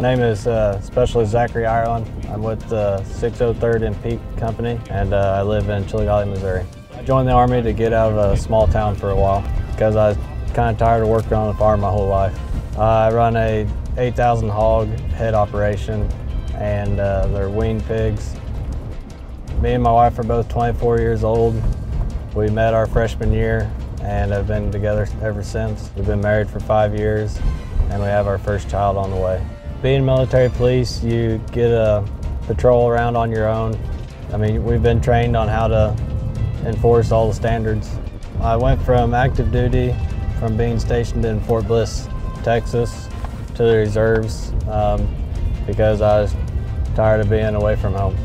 My name is uh, Specialist Zachary Ireland. I'm with the 603rd MP Company, and uh, I live in Chillicothe, Missouri. I joined the Army to get out of a small town for a while because I was kind of tired of working on the farm my whole life. I run a 8,000 hog head operation, and uh, they're weaned pigs. Me and my wife are both 24 years old. We met our freshman year and have been together ever since. We've been married for five years, and we have our first child on the way. Being military police, you get a patrol around on your own. I mean, we've been trained on how to enforce all the standards. I went from active duty, from being stationed in Fort Bliss, Texas, to the reserves um, because I was tired of being away from home.